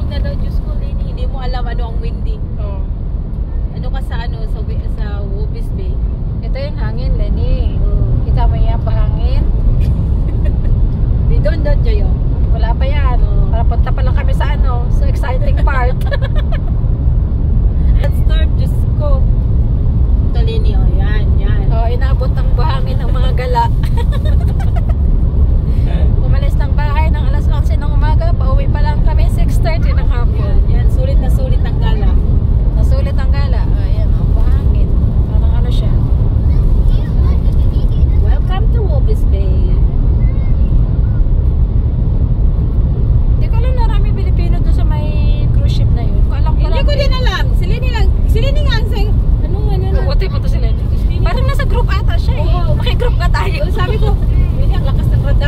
cold na daw, Diyos ko, Lenny. Hindi mo alam ano ang windy. Oo. Oh. Ano ka sa ano, sa, sa Wobis Bay? Ito yung hangin, Lenny. Mm. Kita mo yan, pahangin. Di doon doon, Joyo. Wala pa yan. Oh. Para punta pa lang kami sa ano, sa so excited. Sila ni nga sang, ano nga na lang. What type mo to sila? Parang nasa group ata siya eh. Oo, makigroup ka tayo. sabi ko, hindi, ang lakas ng rad